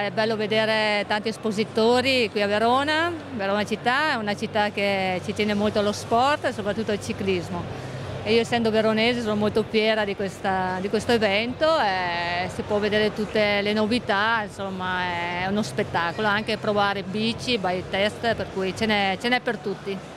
È bello vedere tanti espositori qui a Verona, Verona città è una città che ci tiene molto allo sport e soprattutto al ciclismo. E io essendo veronese sono molto fiera di, questa, di questo evento e si può vedere tutte le novità, insomma è uno spettacolo, anche provare bici, bike test, per cui ce n'è per tutti.